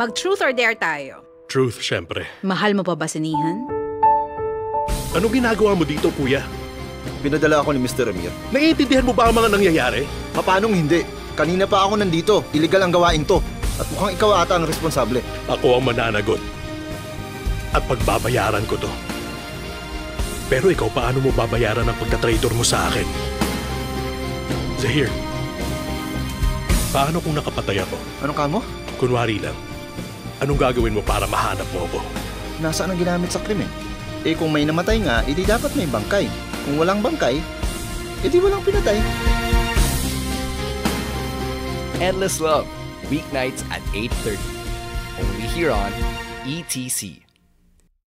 Mag-truth or dare tayo. Truth, syempre. Mahal mo pa ba si Nihan? Anong ginagawa mo dito, kuya? Pinadala ako ni Mr. Amir. Naiintindihan mo ba ang mga nangyayari? Paanong hindi? Kanina pa ako nandito. Illegal ang gawain to. At mukhang ikaw ata ang responsable. Ako ang mananagot. At pagbabayaran ko to. Pero ikaw, paano mo babayaran ang pagtatrader mo sa akin? Zahir, paano kung nakapatay ako? Anong kamo? Kunwari lang, anong gagawin mo para mahanap mo ako? Nasaan ang ginamit sa krimen? Eh kung may namatay nga, edi dapat may bangkay. Kung walang bangkay, edi walang pinatay. Endless Love, weeknights at 8.30. Only here on ETC.